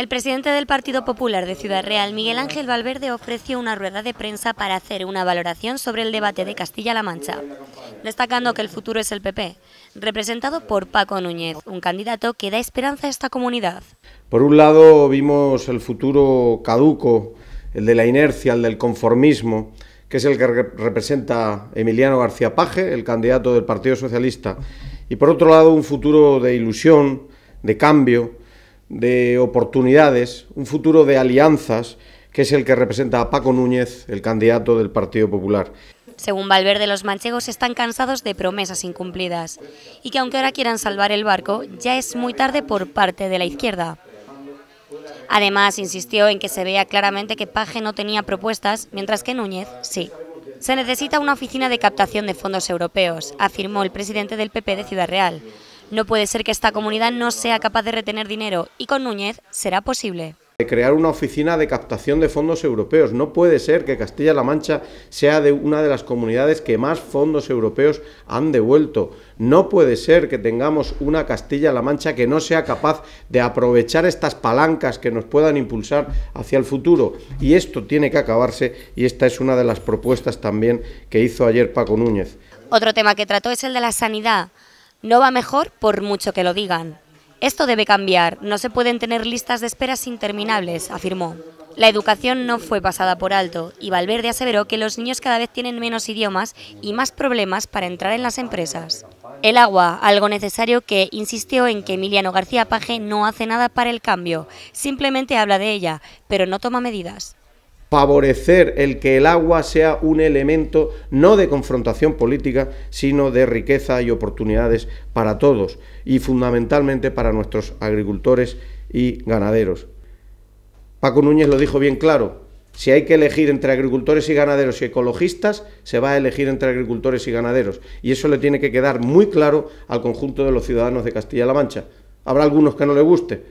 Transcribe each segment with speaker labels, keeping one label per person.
Speaker 1: El presidente del Partido Popular de Ciudad Real, Miguel Ángel Valverde, ofreció una rueda de prensa para hacer una valoración sobre el debate de Castilla-La Mancha, destacando que el futuro es el PP, representado por Paco Núñez, un candidato que da esperanza a esta comunidad.
Speaker 2: Por un lado vimos el futuro caduco, el de la inercia, el del conformismo, que es el que representa Emiliano García Paje, el candidato del Partido Socialista, y por otro lado un futuro de ilusión, de cambio, de oportunidades, un futuro de alianzas, que es el que representa a Paco Núñez, el candidato del Partido Popular.
Speaker 1: Según Valverde, los manchegos están cansados de promesas incumplidas y que aunque ahora quieran salvar el barco, ya es muy tarde por parte de la izquierda. Además, insistió en que se vea claramente que Paje no tenía propuestas, mientras que Núñez sí. Se necesita una oficina de captación de fondos europeos, afirmó el presidente del PP de Ciudad Real. No puede ser que esta comunidad no sea capaz de retener dinero y con Núñez será posible
Speaker 2: crear una oficina de captación de fondos europeos. No puede ser que Castilla-La Mancha sea de una de las comunidades que más fondos europeos han devuelto. No puede ser que tengamos una Castilla-La Mancha que no sea capaz de aprovechar estas palancas que nos puedan impulsar hacia el futuro. Y esto tiene que acabarse y esta es una de las propuestas también que hizo ayer Paco Núñez.
Speaker 1: Otro tema que trató es el de la sanidad. No va mejor por mucho que lo digan. Esto debe cambiar, no se pueden tener listas de esperas interminables, afirmó. La educación no fue pasada por alto y Valverde aseveró que los niños cada vez tienen menos idiomas y más problemas para entrar en las empresas. El agua, algo necesario que insistió en que Emiliano García Paje no hace nada para el cambio, simplemente habla de ella, pero no toma medidas
Speaker 2: favorecer el que el agua sea un elemento no de confrontación política, sino de riqueza y oportunidades para todos y fundamentalmente para nuestros agricultores y ganaderos. Paco Núñez lo dijo bien claro, si hay que elegir entre agricultores y ganaderos y ecologistas, se va a elegir entre agricultores y ganaderos. Y eso le tiene que quedar muy claro al conjunto de los ciudadanos de Castilla-La Mancha. Habrá algunos que no le guste,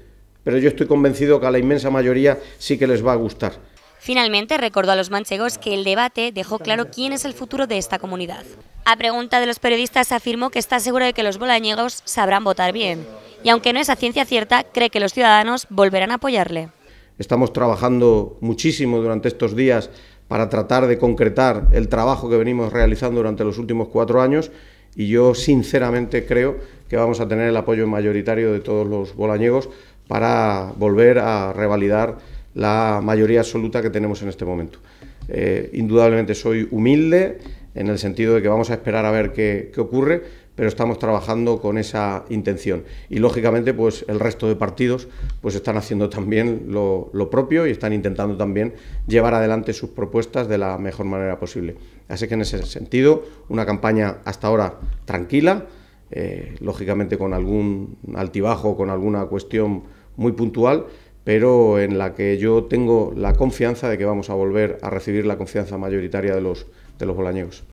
Speaker 2: pero yo estoy convencido que a la inmensa mayoría sí que les va a gustar.
Speaker 1: Finalmente recordó a los manchegos que el debate dejó claro quién es el futuro de esta comunidad. A pregunta de los periodistas afirmó que está seguro de que los bolañegos sabrán votar bien y aunque no es a ciencia cierta, cree que los ciudadanos volverán a apoyarle.
Speaker 2: Estamos trabajando muchísimo durante estos días para tratar de concretar el trabajo que venimos realizando durante los últimos cuatro años y yo sinceramente creo que vamos a tener el apoyo mayoritario de todos los bolañegos para volver a revalidar la mayoría absoluta que tenemos en este momento. Eh, indudablemente soy humilde en el sentido de que vamos a esperar a ver qué, ocurre, pero estamos trabajando con esa intención. Y lógicamente, pues el resto de partidos pues están haciendo también lo, propio y están intentando también llevar adelante sus propuestas de la mejor manera posible. Así que en ese sentido, una campaña hasta ahora tranquila, eh, lógicamente con algún altibajo, con alguna cuestión muy puntual, pero en la que yo tengo la confianza de que vamos a volver a recibir la confianza mayoritaria de los, de los bolañegos.